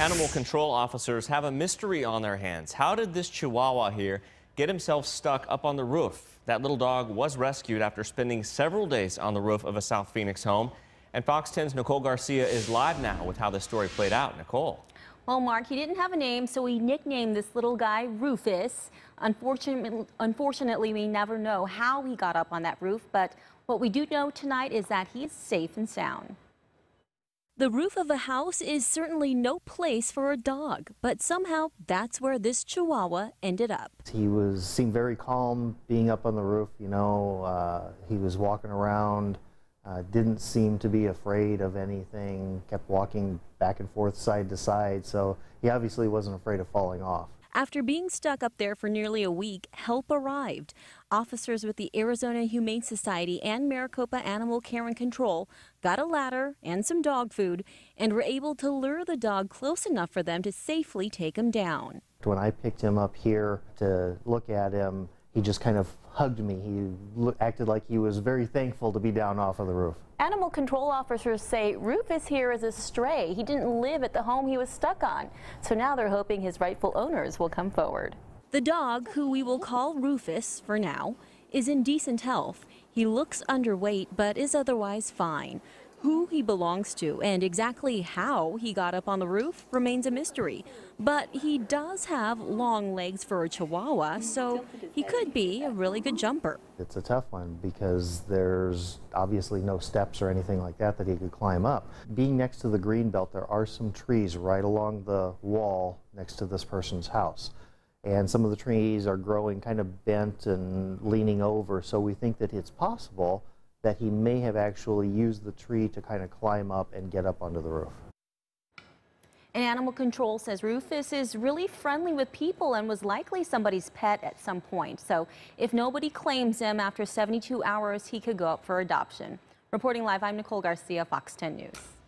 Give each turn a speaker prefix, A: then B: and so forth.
A: Animal control officers have a mystery on their hands. How did this Chihuahua here get himself stuck up on the roof? That little dog was rescued after spending several days on the roof of a South Phoenix home. And Fox 10's Nicole Garcia is live now with how this story played out. Nicole.
B: Well, Mark, he didn't have a name, so he nicknamed this little guy Rufus. Unfortunately, unfortunately, we never know how he got up on that roof, but what we do know tonight is that he's safe and sound.
C: The roof of a house is certainly no place for a dog, but somehow that's where this Chihuahua ended up.
D: He was seemed very calm being up on the roof. You know, uh, he was walking around, uh, didn't seem to be afraid of anything. Kept walking back and forth, side to side. So he obviously wasn't afraid of falling off.
C: After being stuck up there for nearly a week, help arrived. Officers with the Arizona Humane Society and Maricopa Animal Care and Control got a ladder and some dog food and were able to lure the dog close enough for them to safely take him down.
D: When I picked him up here to look at him, he just kind of hugged me. He acted like he was very thankful to be down off of the roof.
B: Animal control officers say Rufus here is a stray. He didn't live at the home he was stuck on. So now they're hoping his rightful owners will come forward.
C: The dog, who we will call Rufus for now, is in decent health. He looks underweight but is otherwise fine. Who he belongs to and exactly how he got up on the roof remains a mystery. But he does have long legs for a Chihuahua, so he could be a really good jumper.
D: It's a tough one because there's obviously no steps or anything like that that he could climb up. Being next to the green belt, there are some trees right along the wall next to this person's house. And some of the trees are growing kind of bent and leaning over, so we think that it's possible that he may have actually used the tree to kind of climb up and get up onto the roof.
B: And Animal Control says Rufus is really friendly with people and was likely somebody's pet at some point. So if nobody claims him after 72 hours, he could go up for adoption. Reporting live, I'm Nicole Garcia, Fox 10 News.